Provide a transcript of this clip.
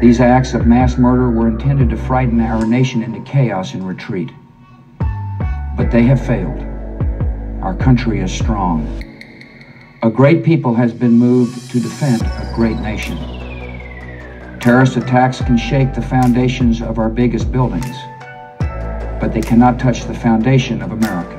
These acts of mass murder were intended to frighten our nation into chaos and retreat. But they have failed. Our country is strong. A great people has been moved to defend a great nation. Terrorist attacks can shake the foundations of our biggest buildings, but they cannot touch the foundation of America.